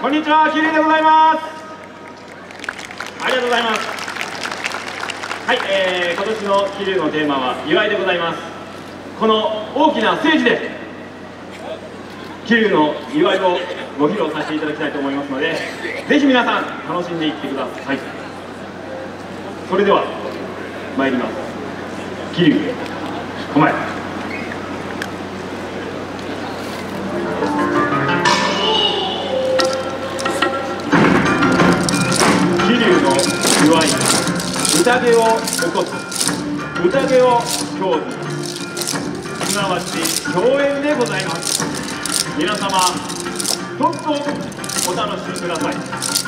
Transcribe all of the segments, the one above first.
こんにちは、桐生でございます。ありがとうございます。はい、えー、今年の桐生のテーマは祝いでございます。この大きなステージで桐生の祝いをご披露させていただきたいと思いますので、ぜひ皆さん楽しんでいってください。それでは参ります。桐生、お前。祝い宴を起こす。宴を享受。すなわち共演でございます。皆様どうぞお楽しみください。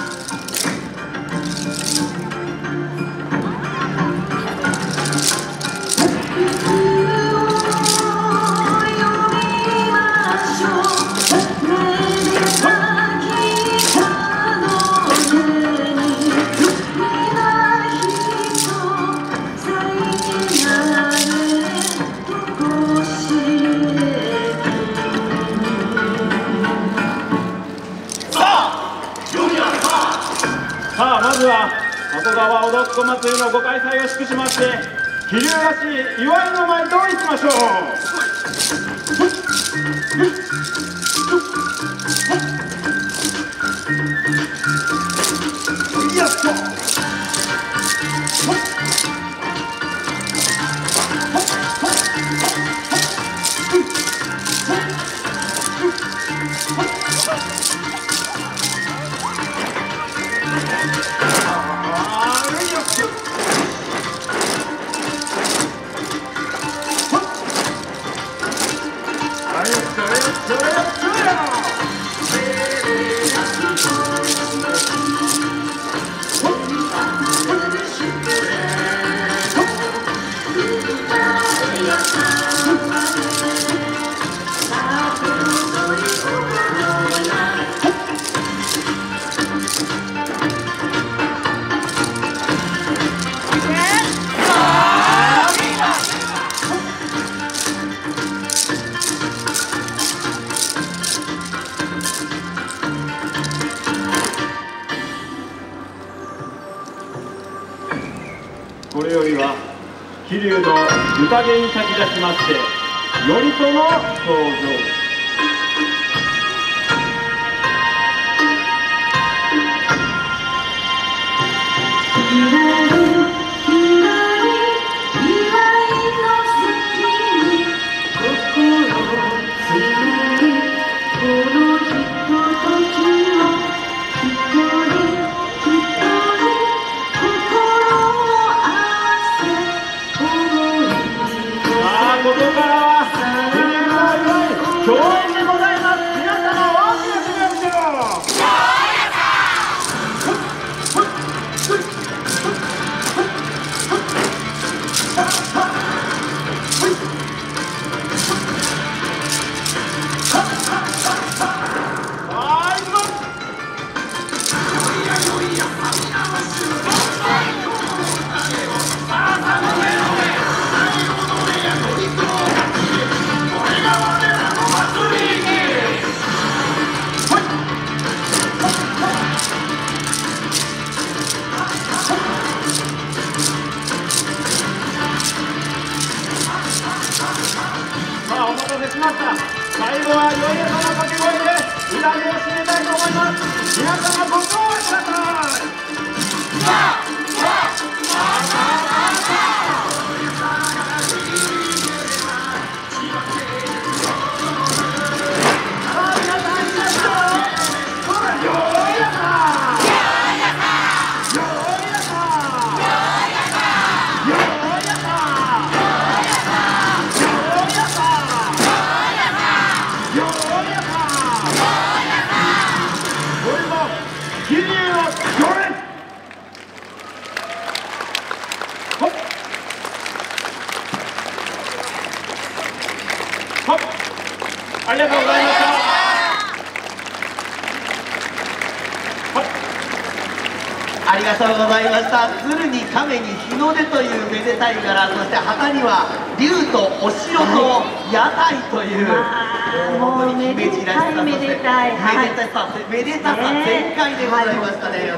さあまずは加古川踊っこ祭りのご開催を祝しまして桐生らしい祝いの舞といきましょう。これよりは桐生の宴に先立ちまして頼朝の登場。ですここからは桐生の祝い共演しました最後は良い餌の掛け声で宴を締めたいと思います皆様ご唱和くださいありがとうございましたありがとうございました鶴に亀に日の出というめでたい柄そして旗には竜とお城と屋台というーもう本当にもうめでたいめでたい。めでたさめでたさ全開でございましたね、